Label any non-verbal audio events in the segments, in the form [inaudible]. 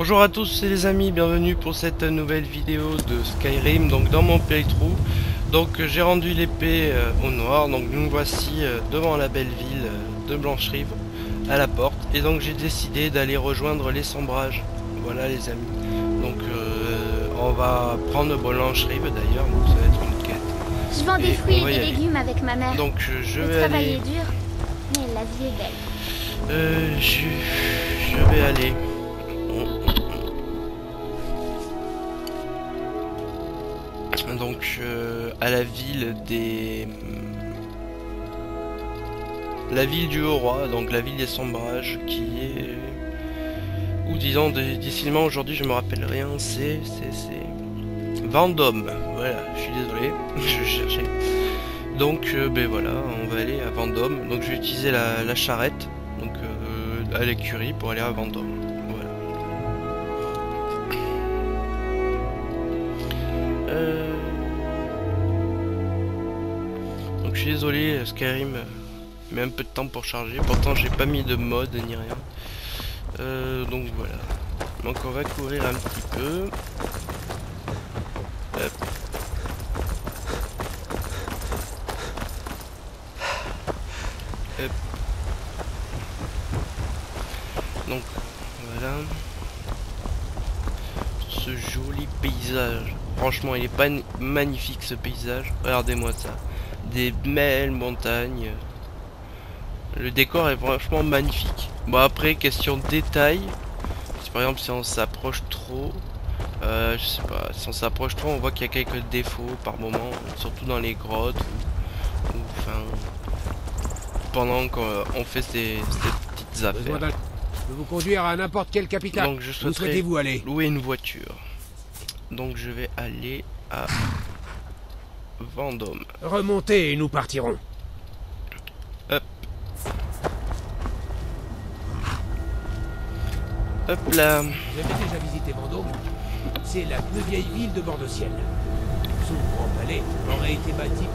Bonjour à tous les amis, bienvenue pour cette nouvelle vidéo de Skyrim, donc dans mon playthrough. Donc j'ai rendu l'épée euh, au noir, donc nous voici euh, devant la belle ville euh, de Blancherive, à la porte. Et donc j'ai décidé d'aller rejoindre les sombrages, voilà les amis. Donc on va prendre Blancherive d'ailleurs, donc ça va être une quête. Je vends des fruits et des légumes avec ma mère. Donc je Le vais travail aller... est dur, mais la vie est belle. Euh, je, je vais aller. Donc euh, à la ville des la ville du haut roi, donc la ville des sombrages qui est ou disons décidément aujourd'hui je me rappelle rien, c'est c'est c'est Vendôme. Voilà, je suis désolé, [laughs] je cherchais. Donc euh, ben voilà, on va aller à Vendôme. Donc je vais utiliser la, la charrette donc euh, à l'écurie pour aller à Vendôme. Je suis désolé, Skyrim euh, met un peu de temps pour charger. Pourtant j'ai pas mis de mode ni rien. Euh, donc voilà. Donc on va courir un petit peu. Hop. Donc voilà. Ce joli paysage. Franchement, il est pas magnifique ce paysage. Regardez-moi ça. Des belles montagnes. Le décor est franchement magnifique. Bon après, question détail. Si par exemple si on s'approche trop, euh, je sais pas, si on s'approche trop, on voit qu'il y a quelques défauts par moment, surtout dans les grottes ou, ou, enfin pendant qu'on fait ces, ces petites affaires. Je vous conduire à n'importe quelle capitale. Donc je souhaiterais souhaitez-vous aller? louer une voiture. Donc je vais aller à Vendôme. Remontez et nous partirons. Hop là. Vous avez déjà visité Vendôme C'est la plus vieille ville de bord de ciel. Son grand palais aurait été bâti.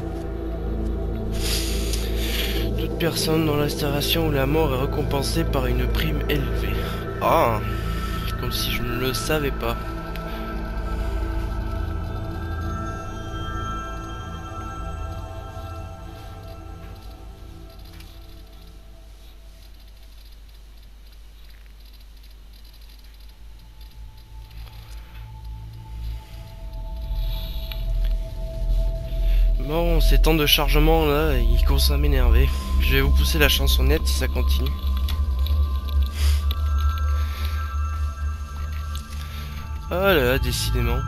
Toute personne dans l'installation où la mort est récompensée par une prime élevée. Ah Comme si je ne le savais pas. Ces temps de chargement là, ils commencent à m'énerver. Je vais vous pousser la chansonnette si ça continue. Oh là décidément.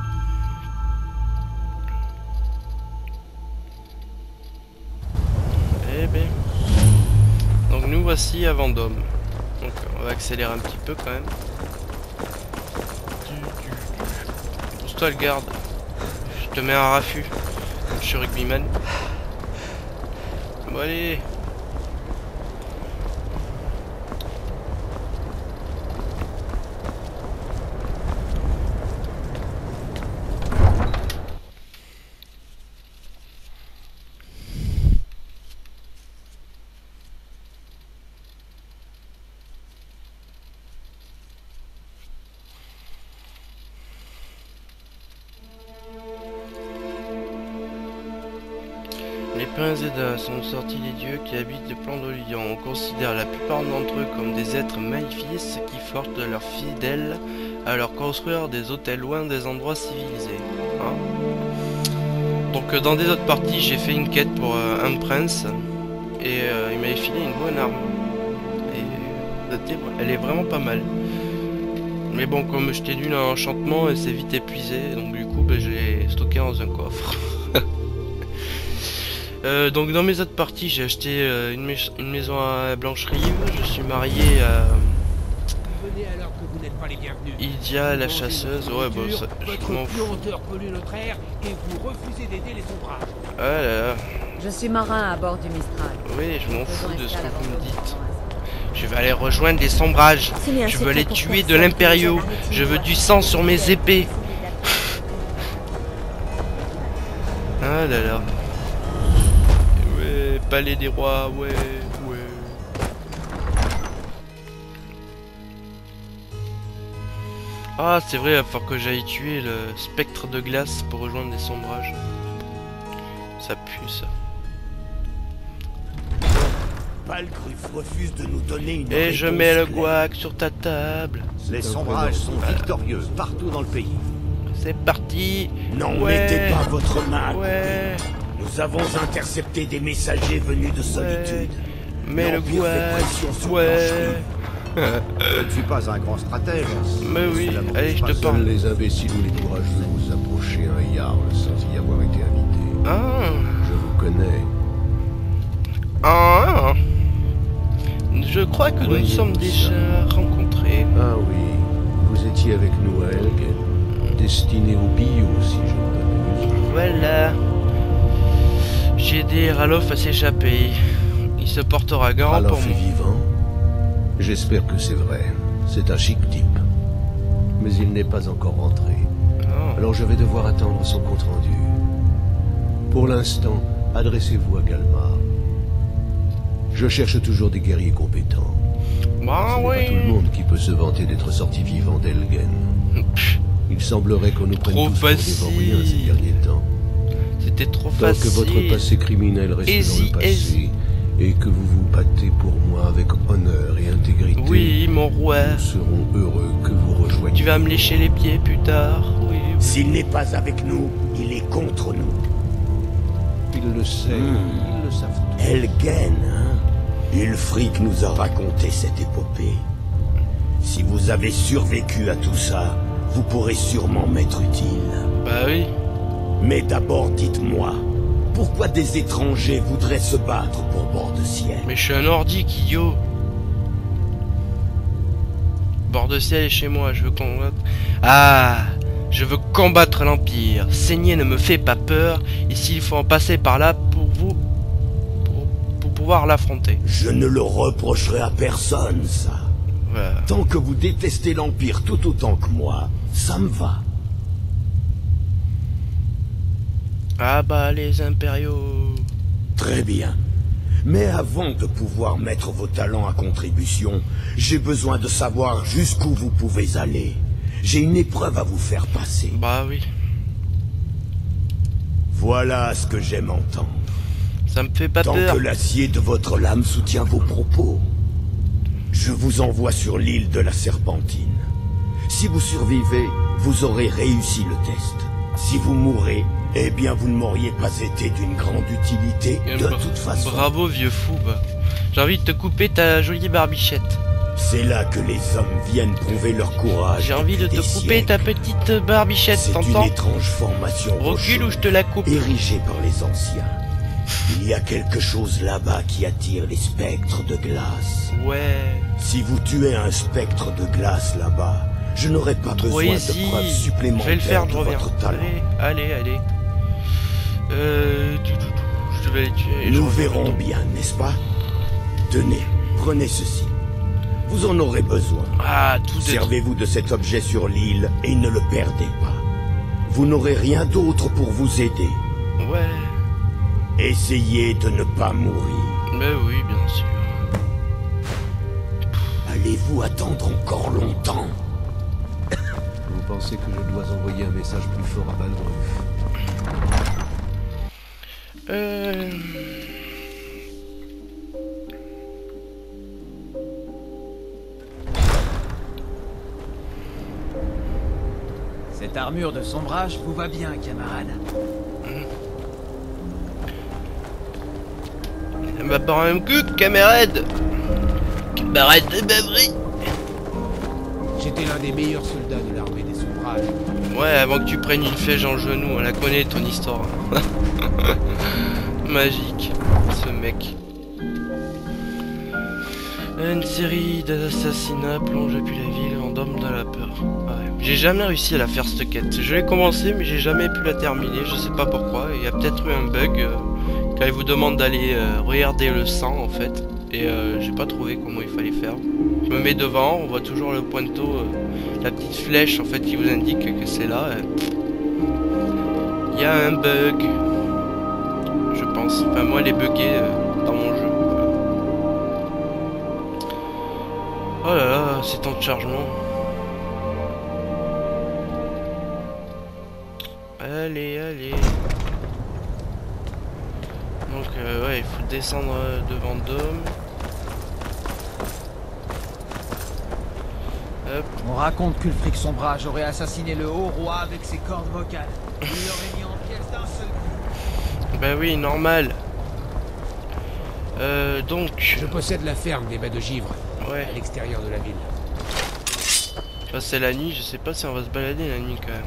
Eh ben. Donc nous voici à Vendôme. Donc on va accélérer un petit peu quand même. Pousse-toi le garde. Je te mets un raffut. Je suis rugbyman. Bon allez Les pins Zeda sont sortis des dieux qui habitent le plan d'Olivion. On considère la plupart d'entre eux comme des êtres maléfices qui forcent leurs fidèles à leur construire des hôtels loin des endroits civilisés. Hein. Donc euh, dans des autres parties, j'ai fait une quête pour euh, un prince et euh, il m'avait filé une bonne arme. Et elle est vraiment pas mal. Mais bon, comme je t'ai lu l'enchantement, elle s'est vite épuisée, donc du coup, ben, je l'ai stocké dans un coffre. [laughs] Euh, donc dans mes autres parties, j'ai acheté euh, une, mais- une maison à Blancherive. Je suis marié à Venez alors que vous n'êtes pas les bienvenus. Idia, la chasseuse. Ouais, nourriture, ça, je m'en fous. puanteur pollue notre air et vous refusez d'aider les sombrages. Ah là là, Je suis marin à bord du Mistral. oui, je m'en fous de ce que vous me dites. Je vais aller rejoindre les sombrages. Je veux les tuer de j'arrête Je veux du sang sur mes épées. Ah là là. Palais des rois, ouais, ouais. Ah, c'est vrai, il va falloir que j'aille tuer le spectre de glace pour rejoindre les sombrages. Ça pue, ça. Palgruf refuse de nous donner une Et je mets le guac sur ta table. Les sombrages sont victorieux partout dans le pays. C'est parti N'en Ouais. mettez pas votre main. Ouais Nous avons intercepté des messagers venus de solitude. Mais le sur Ouais Je ne suis pas un grand stratège. Mais oui, allez, je te parle. les imbéciles ou les courageux vous approcher un Jarl sans y avoir été invité. Ah Je vous connais. Ah Je crois que nous nous sommes ça déjà rencontrés. Ah oui, vous étiez avec nous à Helgen. Destiné au bio, si je ne m'abuse. Voilà. J'ai aidé Ralof à s'échapper. Il se portera garant pour Ralof est moi. vivant J'espère que c'est vrai. C'est un chic type. Mais il n'est pas encore rentré. Ah. Alors je vais devoir attendre son compte-rendu. Pour l'instant, adressez-vous à Galmar. Je cherche toujours des guerriers compétents. Bah Ce n'est pas tout le oui. monde qui peut se vanter d'être sorti vivant d'Elgen. Il semblerait qu'on nous prenne Trop tous pour des vauriens ces derniers temps. C'était trop Tant que facile. votre passé criminel reste Easy, dans le passé, et que vous vous battez pour moi avec honneur et intégrité, Oui, mon roi. nous serons heureux que vous rejoigniez. Tu vas me lécher les pieds plus tard. Oui. S'il n'est pas avec nous, il est contre nous. Il le sait, Hmm. ils le savent tous. Elgen, hein Ulfric nous a raconté cette épopée. Si vous avez survécu à tout ça, vous pourrez sûrement m'être utile. Bah oui. Mais d'abord dites-moi, pourquoi des étrangers voudraient se battre pour bord de ciel? Mais je suis un nordique, yo. Bord de ciel est chez moi, je veux combattre. Ah Je veux combattre l'Empire. Saigner ne me fait pas peur. Et s'il faut en passer par là pour vous. Pour, pour pouvoir l'affronter. Je ne le reprocherai à personne, ça. Voilà. Tant que vous détestez l'Empire tout autant que moi, ça me va. Ah bah les impériaux. Très bien. Mais avant de pouvoir mettre vos talents à contribution, j'ai besoin de savoir jusqu'où vous pouvez aller. J'ai une épreuve à vous faire passer. Bah oui. Voilà ce que j'aime entendre. Ça me fait pas Tant peur. que l'acier de votre lame soutient vos propos. Je vous envoie sur l'île de la Serpentine. Si vous survivez, vous aurez réussi le test. Si vous mourrez, eh bien vous ne m'auriez pas été d'une grande utilité de Bra- toute façon. Bravo vieux fou. bah. J'ai envie de te couper ta jolie barbichette. C'est là que les hommes viennent prouver leur courage. J'ai envie de te couper ta petite barbichette, C'est une t'entends étrange formation Recule ou je te la coupe. érigée par les anciens. Il y a quelque chose là-bas qui attire les spectres de glace. Ouais. Si vous tuez un spectre de glace là-bas, je n'aurai pas besoin de preuves Je supplémentaires vais le faire, de je votre talent. Allez, allez, allez. Euh, je vais les tuer. Nous verrons bien, n'est-ce pas? Tenez, prenez ceci. Vous en aurez besoin. Ah, tout est Servez-vous de cet objet sur l'île et ne le perdez pas. Vous n'aurez rien d'autre pour vous aider. Ouais. Essayez de ne pas mourir. Mais oui, bien sûr. Allez-vous attendre encore longtemps? Vous pensez que je dois envoyer un message plus fort à Balgruf Euh... Cette armure de sombrage vous va bien, camarade. Ça m'a pas un coup, camarade Camarade de bavry J'étais l'un des meilleurs soldats de l'armée des sombrages. Ouais, avant que tu prennes une flèche en genou, on la connaît ton histoire. [laughs] [laughs] Magique, ce mec. Une série d'assassinats plonge depuis la ville en dôme de la peur. J'ai jamais réussi à la faire cette quête. Je l'ai commencé mais j'ai jamais pu la terminer, je sais pas pourquoi. Il y a peut-être eu un bug euh, quand il vous demande d'aller euh, regarder le sang en fait. Et euh, j'ai pas trouvé comment il fallait faire. Je me mets devant, on voit toujours le pointeau, la petite flèche en fait qui vous indique que c'est là. Il y a un bug. Enfin, moi, elle est euh, dans mon jeu. Oh là là, c'est temps de chargement. Allez, allez. Donc, euh, ouais, il faut descendre euh, devant Vendôme. Hop. On raconte qu'Ulfric Sombrage aurait assassiné le haut roi avec ses cordes vocales. Il l'aurait mis en pièces d'un seul coup. Bah oui, normal. Euh, donc... Je possède la ferme des baies de givre, ouais. à l'extérieur de la ville. Enfin, c'est la nuit, je sais pas si on va se balader la nuit quand même.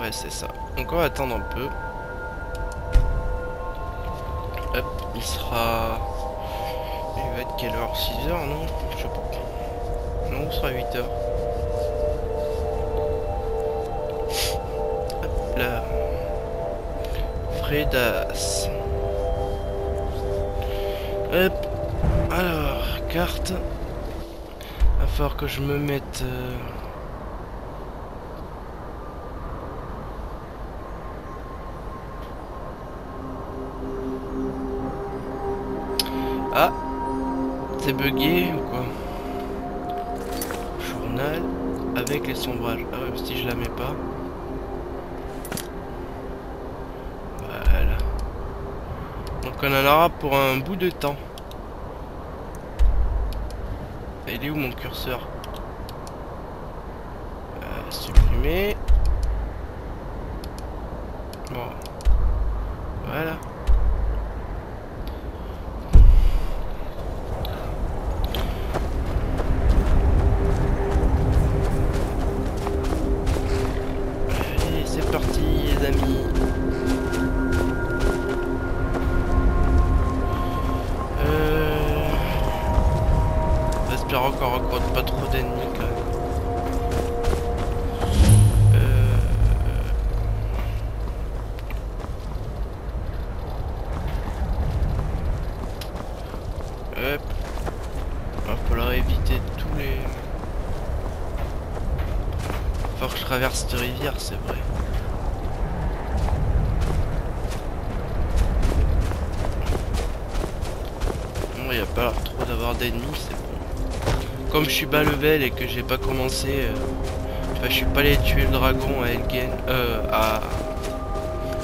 Ouais, c'est ça. Donc on va attendre un peu. Hop, il sera... Il va être quelle heure? 6 heures, non? Je sais pas. Non, il sera 8 Alors, carte. Va falloir que je me mette... euh, Ah C'est bugué ou quoi? Journal avec les sombrages. Ah ouais, si je la mets pas. Voilà. On en aura pour un bout de temps. Il est où mon curseur? Euh, Supprimer. Bon. Voilà. Va falloir éviter tous les... Faut que je traverse cette rivière, c'est vrai. Bon, il n'y a pas trop d'avoir d'ennemis, c'est bon. Comme je suis bas level et que j'ai pas commencé... euh, Enfin, je suis pas allé tuer le dragon à Elgen... Euh, à...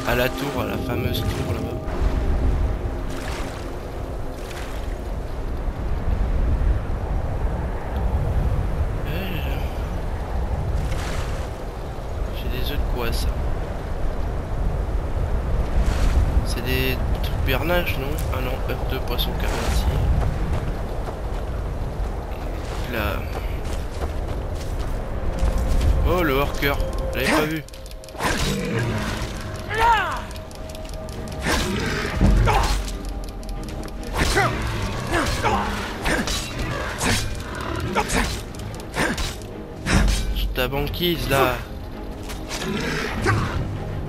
À la tour, à la fameuse tour là-bas. Euh, J'ai des œufs de quoi ça C'est bernages non? Ah non, œufs de poisson carnassier. Là. Oh le hors-cœur, je l'avais pas vu. Ta banquise là.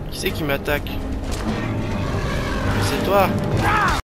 Qui c'est qui m'attaque? C'est toi